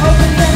open